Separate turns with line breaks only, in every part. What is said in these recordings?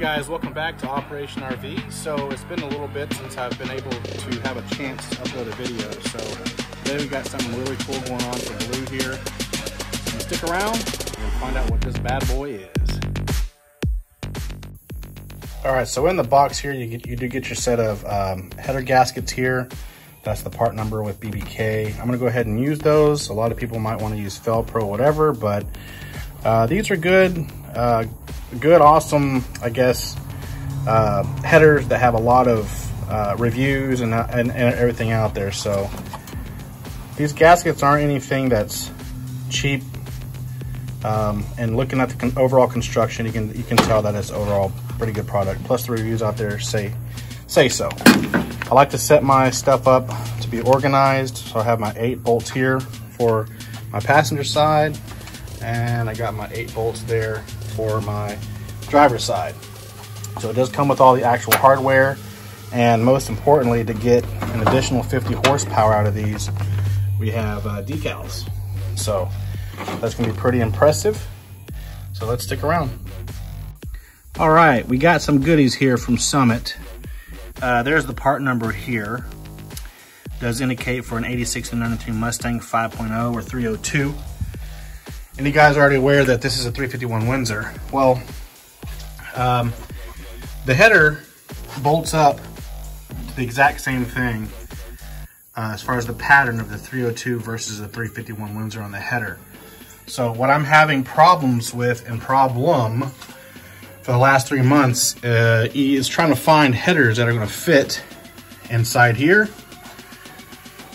guys, welcome back to Operation RV. So it's been a little bit since I've been able to have a chance to upload a video. So today we got something really cool going on for Blue here. So stick around and find out what this bad boy is. All right, so in the box here, you, get, you do get your set of um, header gaskets here. That's the part number with BBK. I'm gonna go ahead and use those. A lot of people might wanna use Fel-Pro, whatever, but uh, these are good. Uh, good, awesome, I guess, uh, headers that have a lot of uh, reviews and, and, and, everything out there. So these gaskets aren't anything that's cheap. Um, and looking at the con overall construction, you can you can tell that it's overall pretty good product. Plus the reviews out there say say so. I like to set my stuff up to be organized. So I have my eight bolts here for my passenger side, and I got my eight bolts there for my driver's side. So it does come with all the actual hardware. And most importantly, to get an additional 50 horsepower out of these, we have uh, decals. So that's gonna be pretty impressive. So let's stick around. All right, we got some goodies here from Summit. Uh, there's the part number here. Does indicate for an 86 and 93 Mustang 5.0 or 302. And you guys are already aware that this is a 351 Windsor. Well, um, the header bolts up to the exact same thing uh, as far as the pattern of the 302 versus the 351 Windsor on the header. So what I'm having problems with and problem for the last three months uh, is trying to find headers that are going to fit inside here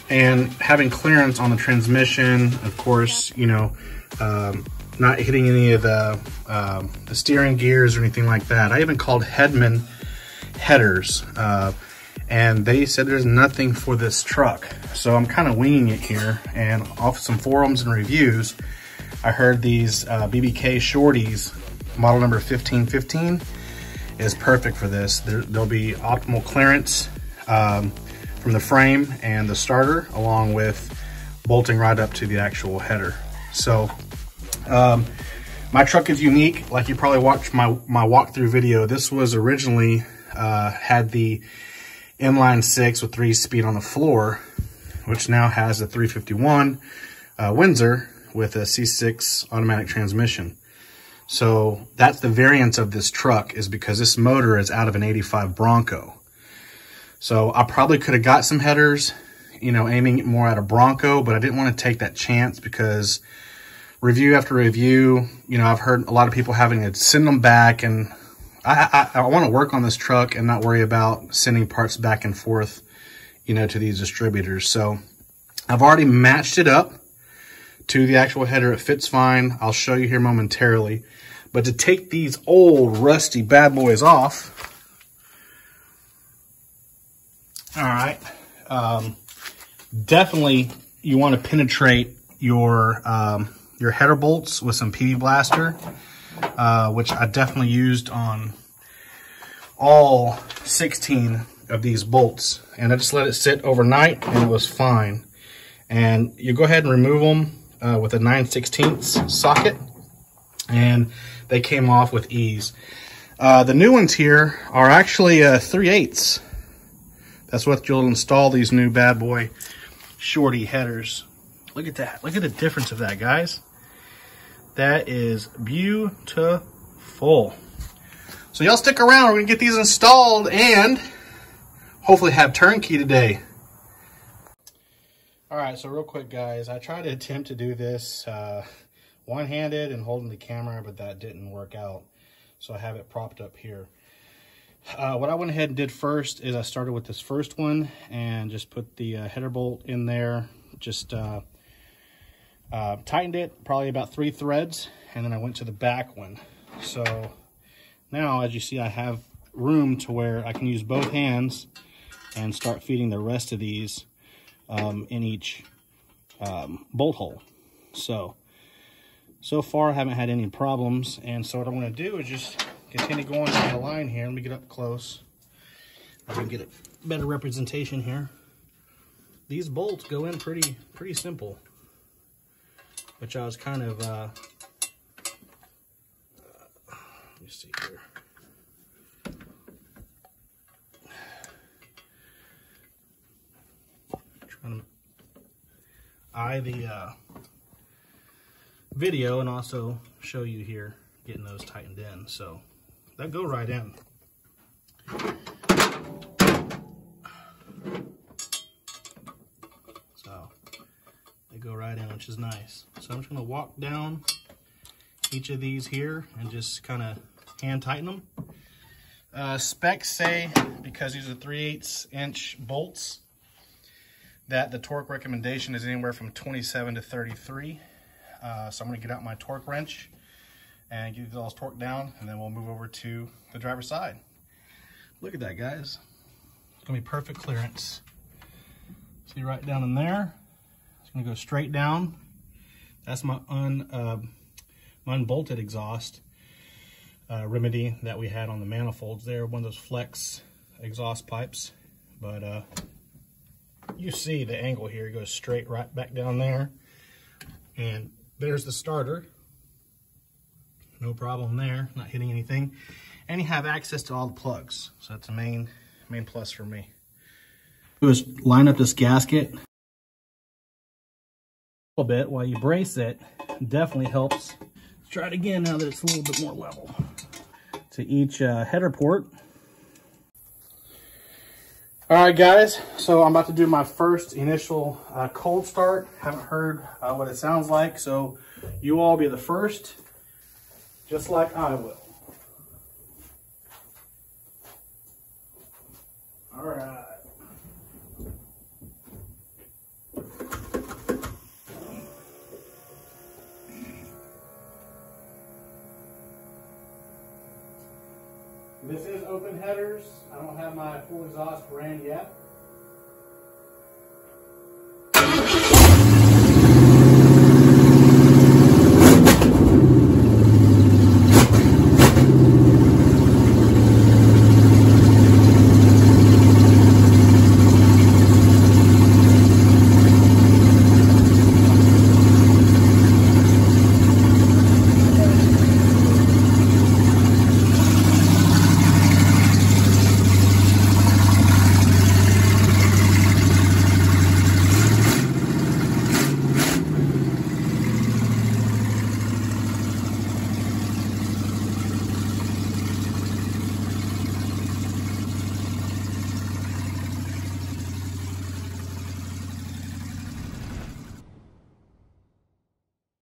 and having clearance on the transmission, of course, you know, um, not hitting any of the, um, the, steering gears or anything like that. I even called Hedman headers, uh, and they said there's nothing for this truck. So I'm kind of winging it here, and off some forums and reviews, I heard these uh, BBK shorties, model number 1515, is perfect for this. There, will be optimal clearance um, from the frame and the starter, along with bolting right up to the actual header. So um, my truck is unique. Like you probably watched my, my walkthrough video. This was originally, uh, had the inline six with three speed on the floor, which now has a 351 uh, Windsor with a C6 automatic transmission. So that's the variance of this truck is because this motor is out of an 85 Bronco. So I probably could have got some headers, you know, aiming more at a Bronco, but I didn't want to take that chance because review after review, you know, I've heard a lot of people having to send them back and I, I, I want to work on this truck and not worry about sending parts back and forth, you know, to these distributors. So I've already matched it up to the actual header. It fits fine. I'll show you here momentarily. But to take these old rusty bad boys off, all right, um, definitely you want to penetrate your um, your header bolts with some PB Blaster, uh, which I definitely used on all 16 of these bolts. And I just let it sit overnight and it was fine. And you go ahead and remove them uh, with a 9 16 socket and they came off with ease. Uh, the new ones here are actually uh, 3 8 That's what you'll install these new bad boy shorty headers. Look at that. Look at the difference of that, guys. That is beautiful. So y'all stick around. We're going to get these installed and hopefully have turnkey today. All right, so real quick, guys. I tried to attempt to do this uh, one-handed and holding the camera, but that didn't work out. So I have it propped up here. Uh, what I went ahead and did first is I started with this first one and just put the uh, header bolt in there. Just uh, uh, tightened it, probably about three threads, and then I went to the back one. So now, as you see, I have room to where I can use both hands and start feeding the rest of these um, in each um, bolt hole. So, so far I haven't had any problems. And so what I'm going to do is just continue going down the line here. Let me get up close. I can get a better representation here. These bolts go in pretty pretty simple, which I was kind of, uh, uh, let me see here. Trying to eye the uh, video and also show you here getting those tightened in. So that go right in. So they go right in, which is nice. So I'm just gonna walk down each of these here and just kind of hand tighten them. Uh, specs say, because these are 3 8 inch bolts, that the torque recommendation is anywhere from 27 to 33. Uh, so I'm going to get out my torque wrench and get those torque down, and then we'll move over to the driver's side. Look at that, guys. It's to be perfect clearance. See right down in there. It's to go straight down. That's my un, uh, my unbolted exhaust uh, remedy that we had on the manifolds there, one of those flex exhaust pipes. But uh, you see the angle here goes straight right back down there. And there's the starter. No problem there, not hitting anything. And you have access to all the plugs. So that's a main, main plus for me. Do is line up this gasket a little bit while you brace it. Definitely helps. Let's try it again now that it's a little bit more level. To each uh, header port, all right, guys, so I'm about to do my first initial uh, cold start. Haven't heard uh, what it sounds like, so you all be the first, just like I will. All right. This is open headers. I don't have my full exhaust brand yet.